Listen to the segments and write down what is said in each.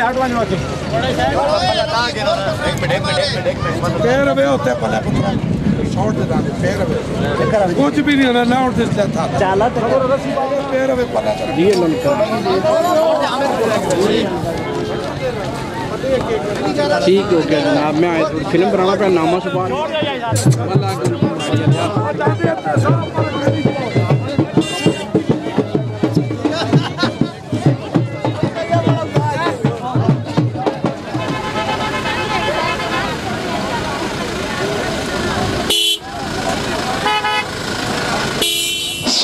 آٹوانی آٹوانی واچو پیر کچھ بھی نہیں ٹھیک ہو گیا جناب میں آئے فلم بنانا پہ نامہ سبان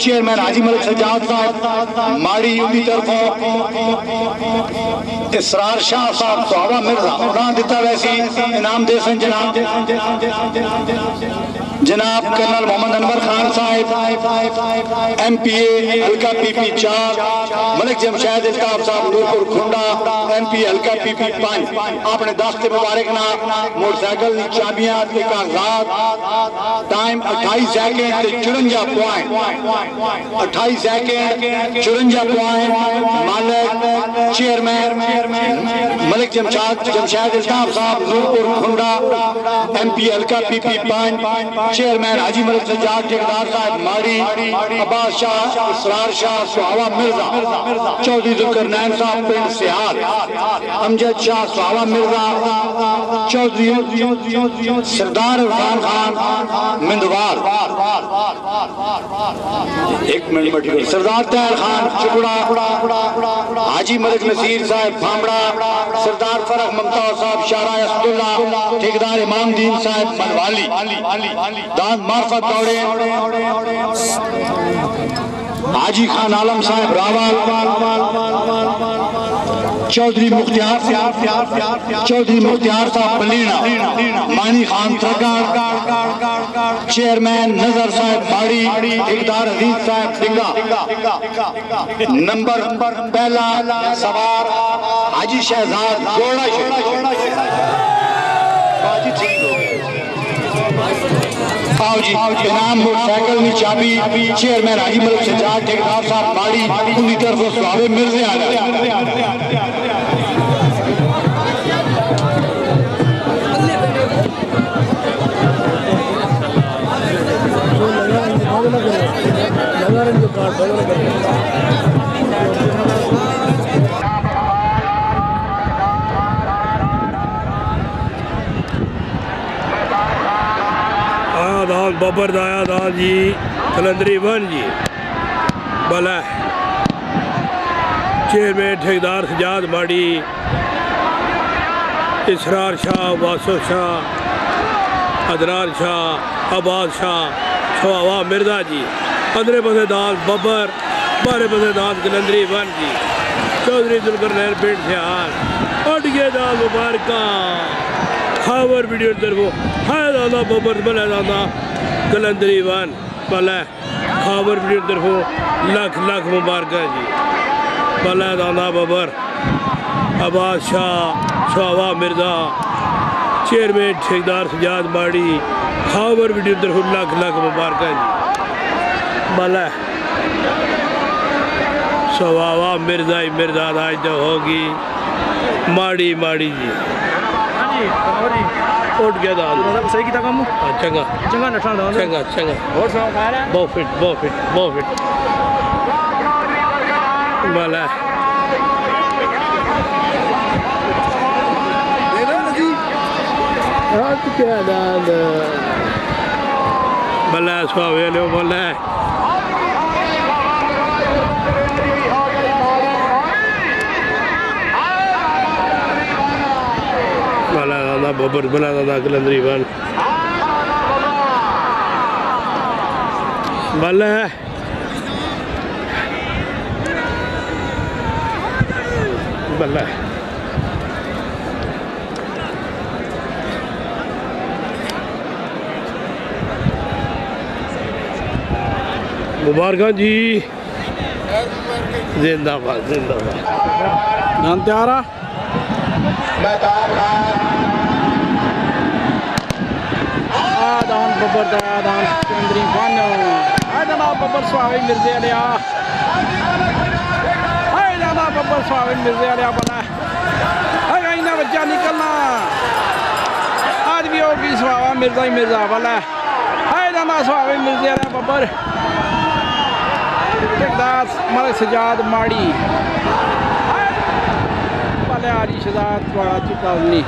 چیئرمین حاجی ملک سجاد صاحب، ماڑی یو کی طرف اسرار شاہ صاحب، صحابہ مرزا، اڑان دیتا ویسی انعام دے سن جناب۔ جناب کرنل محمد انور خان صاحب ایم پی اے حلقہ پی پی چار، ملک جمشید الطاف صاحب، نورپور کھنڈا ایم پی اے پی پی پانچ آپ نے دست مبارک نا موٹر چابیاں کے کاغذات، ٹائم اٹھائی سیکنڈ چرنجا پوائنٹ، اٹھائی سیکنڈ چرنجا پوائنٹ، مالک، chairman, Malik Jamshed Altaf Sahib, Noorpur کھنڈا M P اے پی پی پانچ چیئرمین حاجی ملک سجاد جگدار صاحب ماری عباس شاہ اسرار شاہ سہاوا مرزا چودھری ذوالکرنین صاحب پنڈ سیال امجد شاہ سہاوا مرزا چودھری سردار عرفان خان مندوار ایک منٹ بٹھو سردار تیر خان چکڑا حاجی ملک نصیر صاحب بھامڑا سردار فرق ممتاز صاحب شارہ اسد اللہ ٹھیکدار امام دین صاحب منوالی دان مارفت دوڑے آجی خان عالم صاحب راوال چودری مختیار چودری مختیار صاحب پلینا، مانی خان ترکار چیئرمین نظر صاحب باڑی، اقدار عزیز صاحب ڈنگا۔ نمبر پہلا سوار آجی شہزاد گوڑا شہزاد پاو جی انعام موٹر سائیکل کی چابی، چیئرمین حاجی ملک سے سجاد ٹھیکیدار صاحب باڑی انہی کی طرف صحابے مرزے آ رہے جو کار ببر دایا داد جی کلندری ون جی بلہ چیئرمین ٹھیکدار سجاد ماڑی اسرار شاہ واسو شاہ ادرار شاہ عباد شاہ شواوا مرزا جی پندرے پسے دال ببر بارے پسے دال کلندری بن جی چودری ذوالکر نین پنڈ سے آر اٹھ گئے داد مبارکہ خاور ویڈیو در وہ ہے دادا ببر بلے دادا کلندر کلندریوان پلہ، خاور بھی درفو لکھ لکھ مبارکہ جی۔ پلہ دانا ببر عباد شاہ شاہوہ مرزا چیرمین ٹھیکدار سجاد باڑی خاور بھی درفو لکھ لکھ مبارکہ جی۔ پلہ شاہوہ مرزا ہی مرزا آج ہوگی ماڑی ماڑی جی۔, ہاں جی،, ہاں جی۔ اٹھ گیا تھا مطلب صحیح کیتا کم چنگا چنگا نٹھا دا چنگا چنگا اور سناؤ خیر ہے بہت فٹ بہت فٹ بہت فٹ بلا رات کیا دا بلا سوا ویلو بلا دادا کلندری بن بلا ہے بلا ہے مبارکاں جی زندہ باد زندہ باد دان تیار Adam Babur daar, Adam Kendrin Vano. Adam Babur Swami Mirza Alia. Ah. Adam Babur Swami Mirza Alia بنا اینا بچہ نکلنا آج بھی ہوگی سواوا مرزا ہی مرزا بلا ہے دام سواوا ببر اقداس ملک سجاد ماڑی بلے آری شداد وغا چکاونی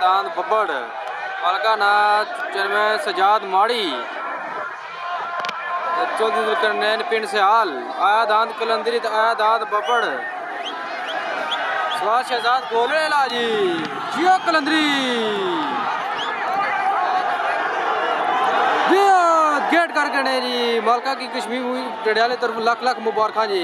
دان ببڑ ملکہ ناتھ چنمے سجاد ماڑی چودھری ذلکرنین پنڈ سے حال آیا دان کلندری آیا دان ببڑ سواد شہزاد گولے لاجی جیو کلندری گیٹ کر کے نیری ملکہ کی کشمی ہوئی ٹڑیالے طرف لکھ لکھ مبارکہ جی